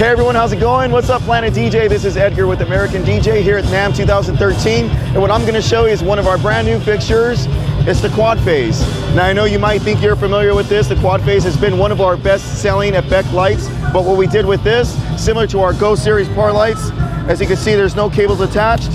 Hey everyone, how's it going? What's up Planet DJ? This is Edgar with American DJ here at NAMM 2013. And what I'm gonna show you is one of our brand new fixtures. It's the Quad Phase. Now I know you might think you're familiar with this. The Quad Phase has been one of our best selling effect lights. But what we did with this, similar to our Go Series par lights, as you can see there's no cables attached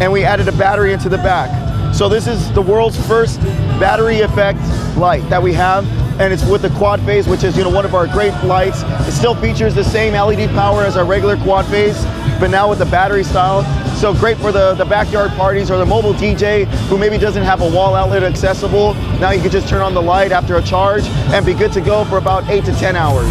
and we added a battery into the back. So this is the world's first battery effect light that we have and it's with the quad phase, which is you know one of our great lights. It still features the same LED power as our regular quad phase, but now with the battery style. So great for the, the backyard parties or the mobile DJ who maybe doesn't have a wall outlet accessible. Now you can just turn on the light after a charge and be good to go for about eight to 10 hours.